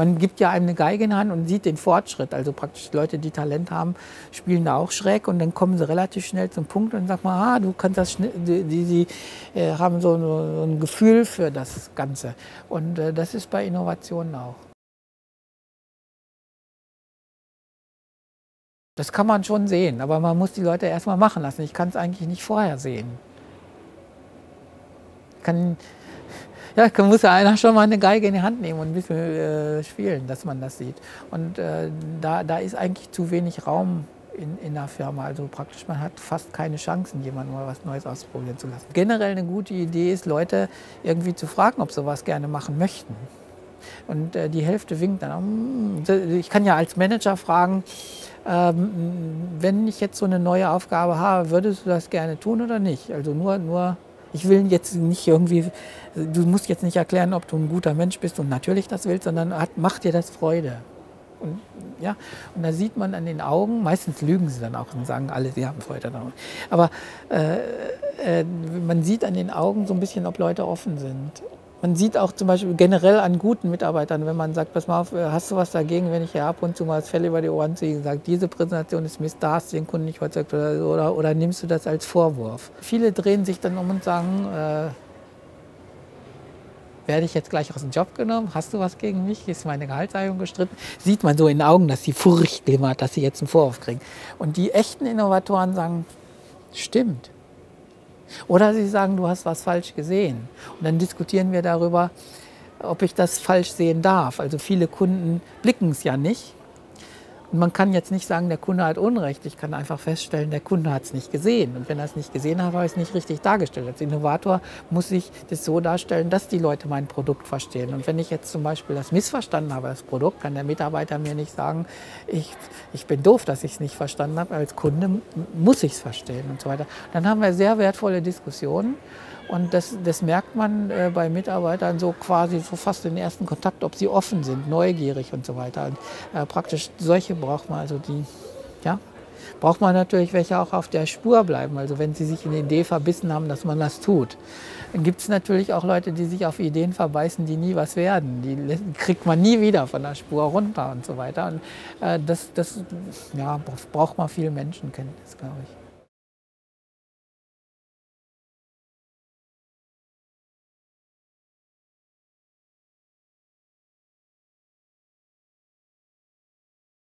Man gibt ja einem eine Geige in die Hand und sieht den Fortschritt. Also praktisch Leute, die Talent haben, spielen da auch schräg und dann kommen sie relativ schnell zum Punkt und sagen mal, ah, du kannst das die, die, die äh, haben so, so, ein Gefühl für das Ganze. Und äh, das ist bei Innovationen auch. Das kann man schon sehen, aber man muss die Leute erstmal machen lassen. Ich kann es eigentlich nicht vorher sehen. Kann, ja, muss ja einer schon mal eine Geige in die Hand nehmen und ein bisschen äh, spielen, dass man das sieht. Und äh, da, da ist eigentlich zu wenig Raum in, in der Firma. Also praktisch, man hat fast keine Chancen, jemandem mal was Neues ausprobieren zu lassen. Generell eine gute Idee ist, Leute irgendwie zu fragen, ob sie was gerne machen möchten. Und äh, die Hälfte winkt dann. Hm, ich kann ja als Manager fragen, ähm, wenn ich jetzt so eine neue Aufgabe habe, würdest du das gerne tun oder nicht? Also nur, nur ich will jetzt nicht irgendwie, du musst jetzt nicht erklären, ob du ein guter Mensch bist und natürlich das willst, sondern hat, macht dir das Freude. Und, ja, und da sieht man an den Augen, meistens lügen sie dann auch und sagen alle, sie haben Freude daran. Aber äh, äh, man sieht an den Augen so ein bisschen, ob Leute offen sind. Man sieht auch zum Beispiel generell an guten Mitarbeitern, wenn man sagt, pass mal auf, äh, hast du was dagegen, wenn ich hier ab und zu mal das Fell über die Ohren ziehe und sage, diese Präsentation ist Mist, da hast du den Kunden nicht überzeugt oder, oder, oder nimmst du das als Vorwurf? Viele drehen sich dann um und sagen, äh, werde ich jetzt gleich aus dem Job genommen? Hast du was gegen mich? Ist meine Gehaltserhöhung gestritten? Sieht man so in den Augen, dass sie Furcht glimmert, dass sie jetzt einen Vorwurf kriegen. Und die echten Innovatoren sagen, stimmt. Oder sie sagen, du hast was falsch gesehen. Und dann diskutieren wir darüber, ob ich das falsch sehen darf. Also viele Kunden blicken es ja nicht. Und man kann jetzt nicht sagen, der Kunde hat Unrecht. Ich kann einfach feststellen, der Kunde hat es nicht gesehen. Und wenn er es nicht gesehen hat, habe ich es nicht richtig dargestellt. Als Innovator muss ich das so darstellen, dass die Leute mein Produkt verstehen. Und wenn ich jetzt zum Beispiel das missverstanden habe, das Produkt, kann der Mitarbeiter mir nicht sagen, ich, ich bin doof, dass ich es nicht verstanden habe. Als Kunde muss ich es verstehen und so weiter. Dann haben wir sehr wertvolle Diskussionen. Und das, das merkt man äh, bei Mitarbeitern so quasi so fast den ersten Kontakt, ob sie offen sind, neugierig und so weiter. Und, äh, praktisch solche braucht man, also die, ja, braucht man natürlich welche auch auf der Spur bleiben. Also wenn sie sich in die Idee verbissen haben, dass man das tut. Dann gibt es natürlich auch Leute, die sich auf Ideen verbeißen, die nie was werden. Die kriegt man nie wieder von der Spur runter und so weiter. Und äh, das, das ja, braucht man viel Menschenkenntnis, glaube ich.